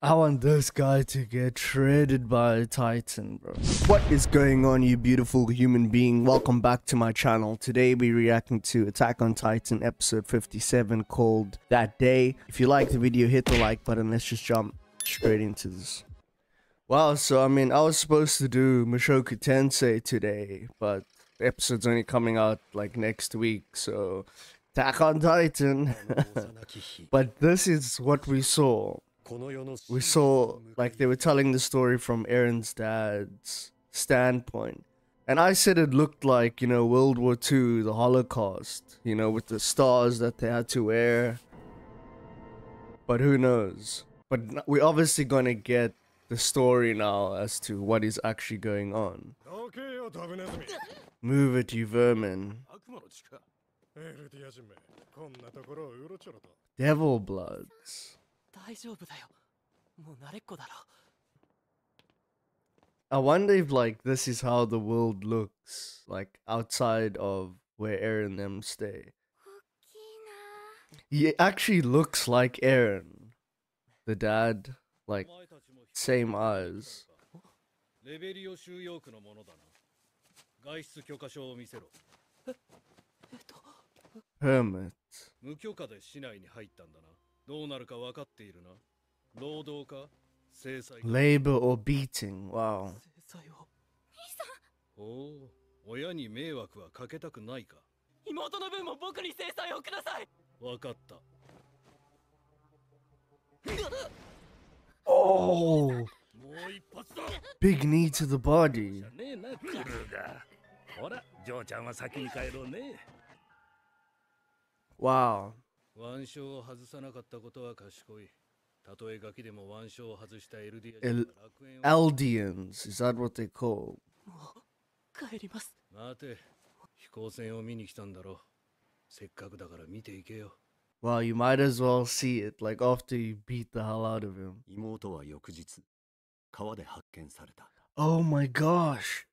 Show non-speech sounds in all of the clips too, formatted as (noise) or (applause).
I want this guy to get shredded by a titan, bro. What is going on, you beautiful human being? Welcome back to my channel. Today we're reacting to Attack on Titan episode 57 called That Day. If you like the video, hit the like button. Let's just jump straight into this. Wow, so I mean, I was supposed to do Mushoku Tensei today, but the episode's only coming out like next week, so Attack on Titan. (laughs) but this is what we saw we saw like they were telling the story from Eren's dad's standpoint. And I said it looked like, you know, World War II, the Holocaust, you know, with the stars that they had to wear. But who knows? But we're obviously going to get the story now as to what is actually going on. Move it, you vermin. Devil bloods. I wonder if like this is how the world looks like outside of where Eren them stay. He actually looks like Eren, the dad, like same eyes. レベリオ収容区のものだな。外出許可証を見せろ。え、えっと、ヘルメット。無許可で市内に入ったんだな。どうなるか分かっているな？労働か？制裁 Labor or beating? Wow. 制裁を。おお親に迷惑はかけたくないか？妹の分も僕に制裁をください。分かった。Oh. Big knee to the body. ほら、ジョーちゃんは先に帰ろうね。Wow. 腕章を外さなかったことは賢い。たとえガキでも腕章を外したエルディア Eldians, is that what they call? 帰ります。待て、飛行船を見に来たんだろう。せっかくだから見ていけよ。Well, you might as well see it, like after you beat the hell out of him. 妹は翌日、川で発見された。Oh my gosh!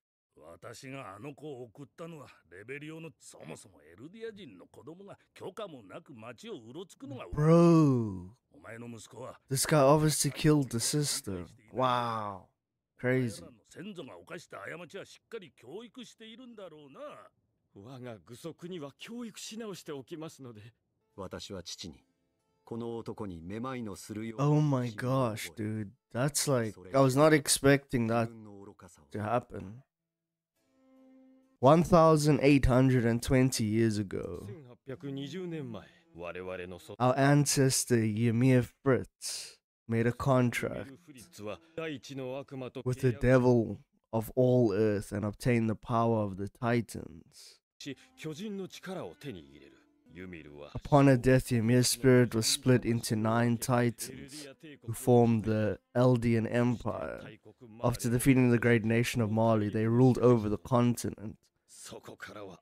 私があの子を送ったのはレベリオのそもそもエルディア人の子供が許可もなく町をうろつくのが Bro. お前の息子は This guy obviously killed the sister. Wow. Crazy. 先祖が犯した過ちはしっかり教育しているんだろうな。我が具足には教育し直しておきますので。私は父にこの男にめまいのするよう Oh my gosh dude. That's like I was not expecting that to happen 1820 years ago, our ancestor Ymir Fritz made a contract with the devil of all earth and obtained the power of the Titans. Upon her death, Ymir's spirit was split into nine titans, who formed the Eldian Empire. After defeating the great nation of Marley, they ruled over the continent.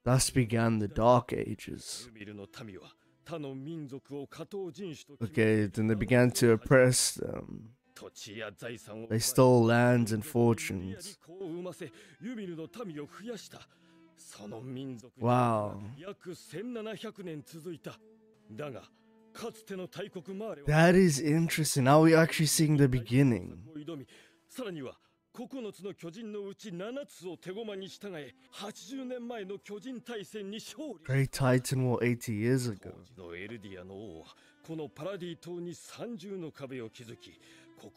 Thus began the Dark Ages. Okay, then they began to oppress them. They stole lands and fortunes. Wow. That is interesting. Now we're actually seeing the beginning. 9つの巨人のうち7つを手駒に従え80年前の巨人大戦に勝利 Great Titan War 80 years ago のエルディアの王はこのパラディ島に三重の壁を築き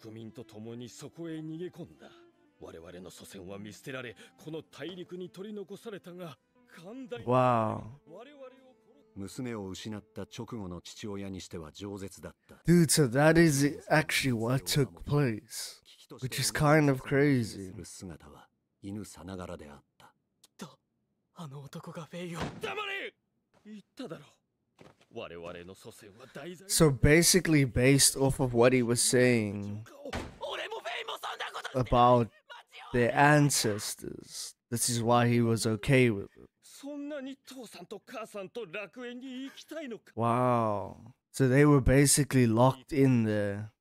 国民と共にそこへ逃げ込んだ 我々の祖先は見捨てられこの大陸に取り残されたが寛大 Wow 娘を失った直後の父親にしては饒舌だった。Dude, so that is actually what took place. Which is kind of crazy. So basically based off of what he was saying about their ancestors, this is why he was okay with it. Wow. So they were basically locked in there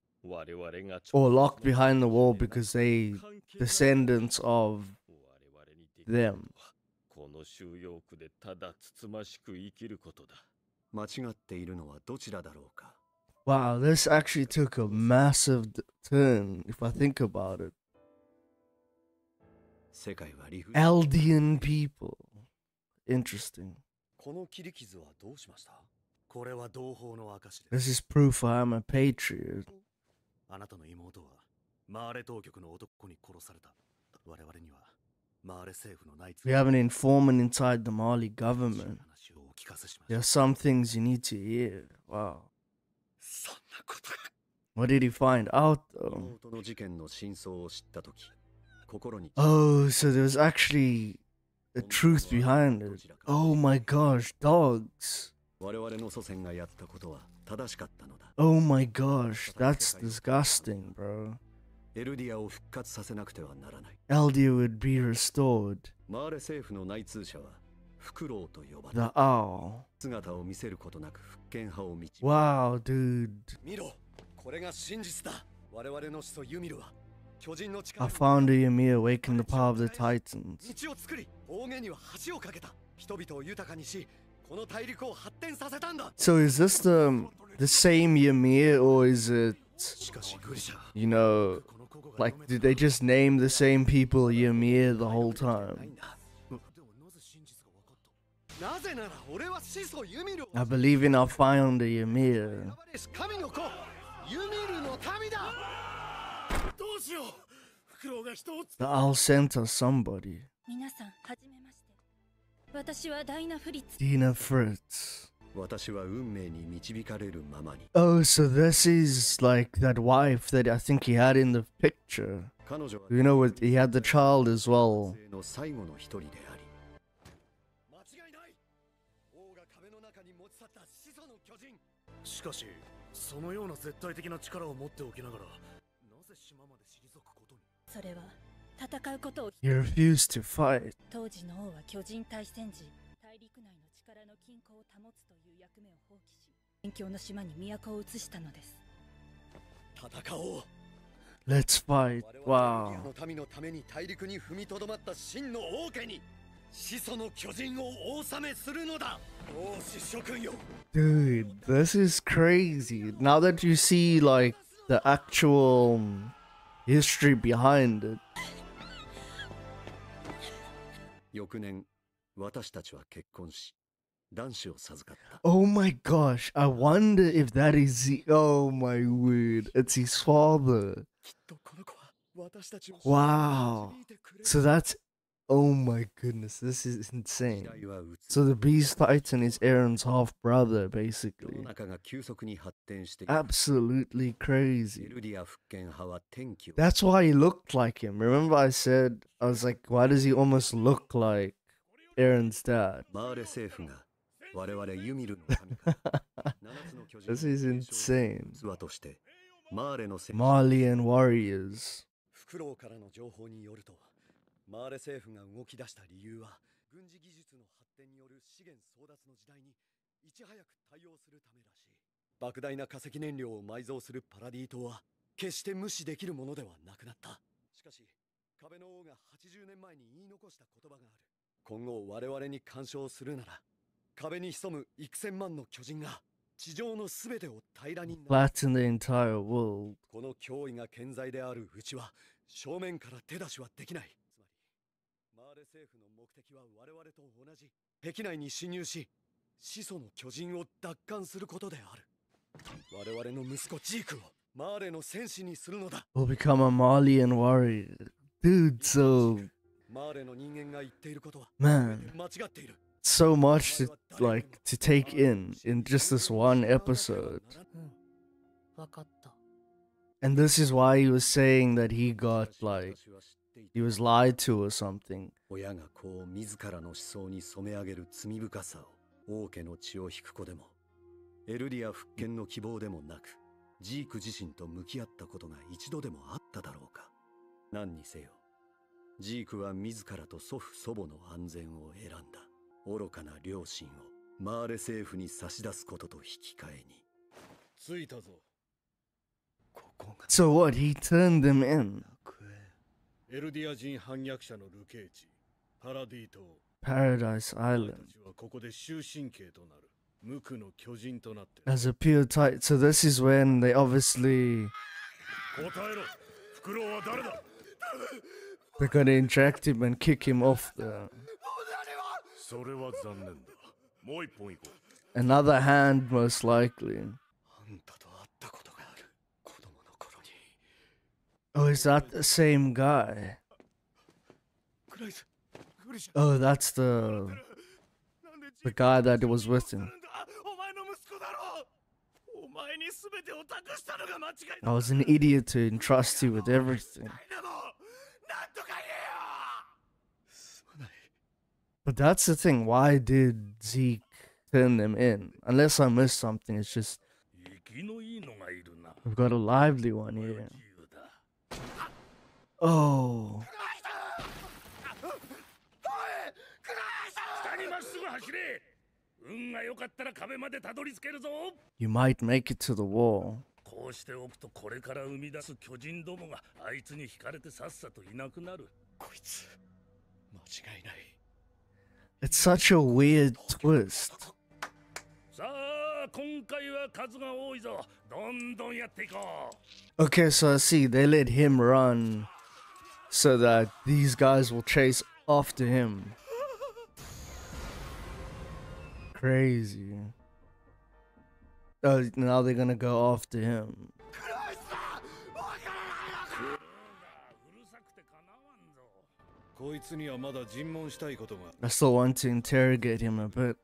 or locked behind the wall because they descendants of them. Wow, this actually took a massive turn if I think about it. Eldian people. Interesting. This is proof I'm a patriot. We have an informant inside the Marley government. There are some things you need to hear. Wow. What did he find out though? Oh, so there was actually a truth behind it. Oh my gosh, dogs. Oh my gosh, that's disgusting, bro. Eldia would be restored. The owl. Wow, dude. I found a Ymir awakened the power of the Titans. So is this the the same Ymir or is it you know like did they just name the same people Ymir the whole time? I believe in our founder Ymir. The sent us somebody. Dina Fritz. Oh, so this is like that wife that I think he had in the picture. You know, what? he had the child as well. それは戦うことを He refused to fight 当時の王は巨人大戦時大陸内の力の均衡を保つという役目を放棄し辺境の島に都を移したのです戦おう Let's fight! Wow! の民のために大陸に踏みとどまった真の王家に始祖の巨人をお納めするのだ Dude, this is crazy. Now that you see like the actual history behind it. Oh my gosh, I wonder if that is the. Oh my word, it's his father. Wow. So that's Oh my goodness, this is insane. So the Beast Titan is Eren's half brother, basically. Absolutely crazy. That's why he looked like him. Remember, I said, I was like, why does he almost look like Eren's dad? (laughs) this is insane. Marleyan warriors. マーレ政府が動き出した理由は軍事技術の発展による資源争奪の時代にいち早く対応するためらしい。莫大な化石燃料を埋蔵するパラディ島は決して無視できるものではなくなった。しかし壁の王が80年前に言い残した言葉がある。今後我々に干渉するなら壁に潜む幾千万の巨人が地上の全てを平らに entire world. この脅威が健在であるうちは正面から手出しはできないーレ政府の目的は我々と同じ。壁内に侵入し始祖の巨人を奪還することである。我々の息子ジークをマーレの戦士にするのだ。Will become a Marleyan warrior. Dude, so マーレの人間が言っていることは Man. 間違っている。So much to like to take in in just this one episode. Hmm. And this is why he was saying that he got like he was lied to or something. 親が子を自らの思想に染め上げる罪深さを王家の血を引く子でも、エルディア復権の希望でもなく、ジーク自身と向き合ったことが一度でもあっただろうか。何にせよ、ジークは自らと祖父祖母の安全を選んだ。愚かな両親をマーレ政府に差し出すことと引き換えに。着いたぞ。So what? He turned them in. エルディア人反逆者の流刑地パラディ島 Paradise Island ここで終身刑となる As a pure titan. So this is when they obviously 答えろフクロウは誰だ they're gonna inject him and kick him off the それは残念だもう一本行こ another hand most likely. あんたと Oh, is that the same guy? Oh, that's the the guy that was with him. I was an idiot to entrust you with everything. But that's the thing. Why did Zeke turn them in? Unless I missed something, it's just we've got a lively one here. 自由だ Oh, 下にまっすぐ走れ運が良かったら壁までたどり着けるぞ you might make it to the wall. こうしておくとこれから生み出す巨人どもがあいつに惹かれてさっさといなくなるこいつ間違いない It's such a weird twist. さあ 今回は数が多いぞどんどんやっていこう Okay, so I see they let him run so that these guys will chase after him. Crazy. Oh, now they're gonna go after him. クライスだわからないのかうるさくてかなわんぞこいつにはまだ尋問したいことが I still want to interrogate him a bit.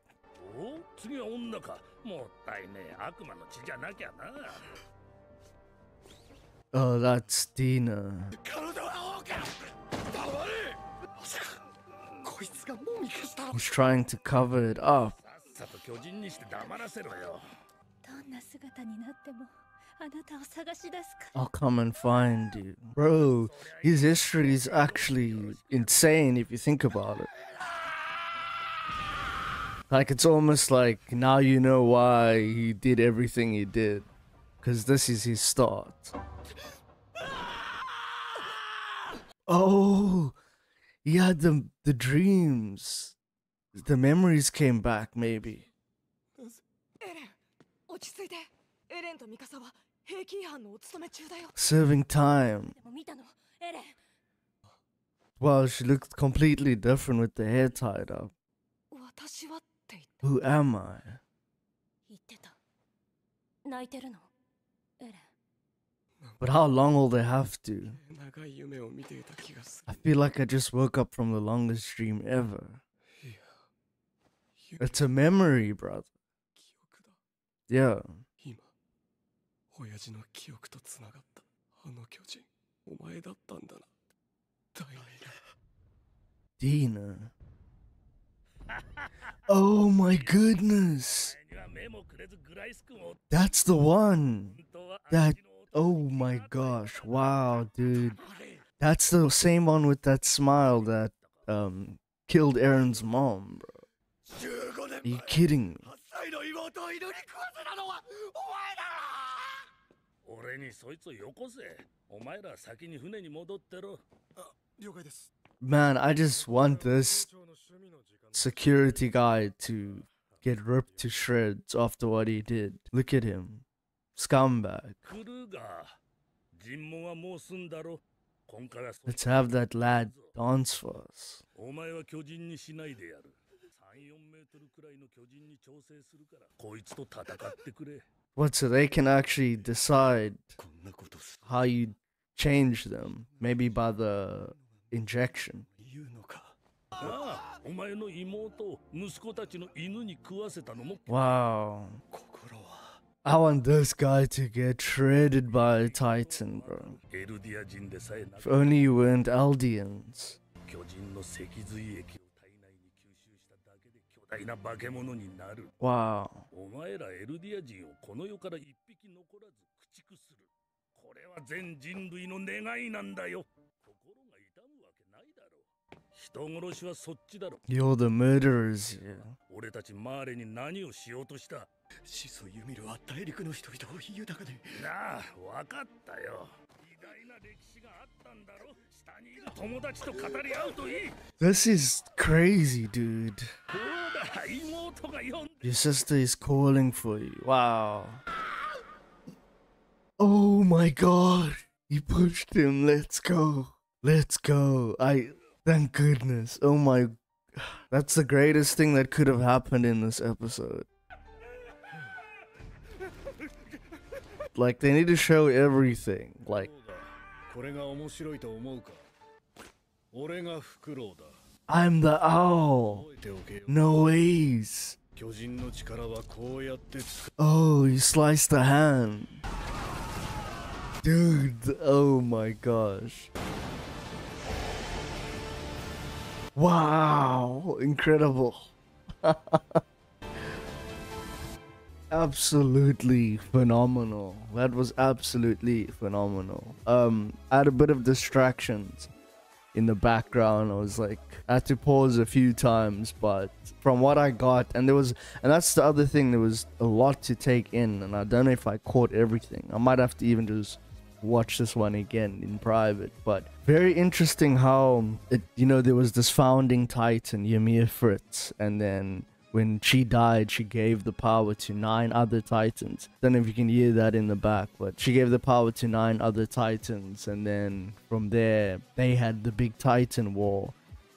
次は女かもったいねえ悪魔の血じゃなきゃな Oh, that's Dina. He's trying to cover it up. I'll come and find you. Bro, his history is actually insane if you think about it. Like, it's almost like now you know why he did everything he did. Because this is his start. Oh, he had the, the dreams. The memories came back, maybe. エレン落ち着いてエレンとミカサは兵器違反のお勤め中だよ Serving time. でも見たのエレン Well, she looked completely different with the hair tied up. 私はって言った Who am I? 言ってた泣いてるのエレン But how long will they have to? 長い夢を見ていた気がす I feel like I just woke up from the longest dream ever. るいや夢 It's a memory, brother. 記憶だ Yeah. 今親父の記憶とつながったあの巨人お前だったんだな大イ Dina. Oh my goodness. That's the one. That oh my gosh. Wow, dude. That's the same one with that smile that um killed Eren's mom, bro. Are you kidding me? Man, I just want this security guy to get ripped to shreds after what he did. Look at him. Scumbag. Let's have that lad dance for us. What, so they can actually decide how you change them? Maybe by the injection. 言うのかああお前の妹息子たちの犬に食わせたのも Wow. 心は I want this guy to get shredded by a Titan, bro. エルディア人でさえな If only you weren't Eldians. 巨人の脊髄液を体内に吸収しただけで巨大な化け物になる Wow. お前らエルディア人をこの世から一匹残らず駆逐するこれは全人類の願いなんだよ 人殺しはそっちだろ You're the murderers. 俺たちマーレに何をしようとした始祖ユミルは大陸の人々を豊かでなあ分かったよ偉大な歴史があったんだろ下にいる友達と語り合うといい This is crazy, dude. そうだ妹が呼んで Your sister is calling for you. Wow. Oh my god. He pushed him. Let's go. Let's go. I Thank goodness. Oh my. That's the greatest thing that could have happened in this episode. Like, they need to show everything. Like. I'm the owl. No ways. Oh, you sliced the hand. Dude, oh my gosh. Wow, incredible. (laughs) absolutely phenomenal. That was absolutely phenomenal. Um, I had a bit of distractions in the background. I was like, I had to pause a few times, but from what I got, and there was, and that's the other thing, there was a lot to take in, and I don't know if I caught everything. I might have to even just watch this one again in private, but very interesting how it, you know, there was this founding titan, Ymir Fritz, and then when she died, she gave the power to nine other titans. Don't know if you can hear that in the back, but she gave the power to nine other titans, and then from there, they had the big titan war,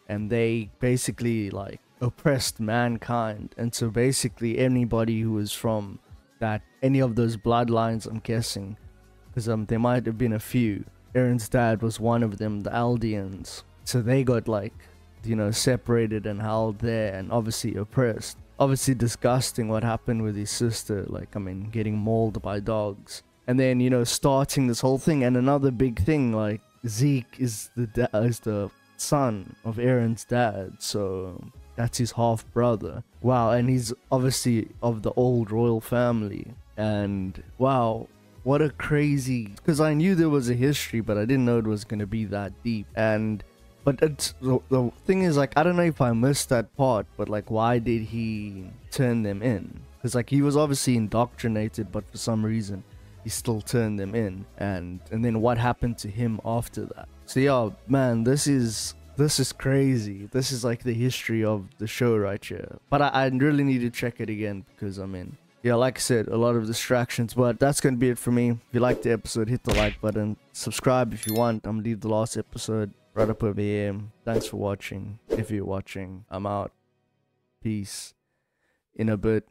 and they basically like oppressed mankind. And so basically, anybody who was from that any of those bloodlines, I'm guessing, because um, there might have been a few. Eren's dad was one of them, the Eldians. So they got like you know, separated and held there and obviously oppressed. Obviously disgusting what happened with his sister, like, I mean, getting mauled by dogs. And then, you know, starting this whole thing. And another big thing, like, Zeke is the is the son of Eren's dad, so that's his half brother. Wow, and he's obviously of the old royal family. And wow, what a crazy because I knew there was a history, but I didn't know it was gonna be that deep. And but the, the thing is, like, I don't know if I missed that part, but like, why did he turn them in? Because like he was obviously indoctrinated, but for some reason he still turned them in. And and then what happened to him after that? So yeah, man, this is this is crazy. This is like the history of the show right here. But I, I really need to check it again because I mean, yeah, like I said, a lot of distractions. But that's gonna be it for me. If you liked the episode, hit the like button. Subscribe if you want. I'm gonna leave the last episode right up over here. Thanks for watching. If you're watching, I'm out. Peace. In a bit.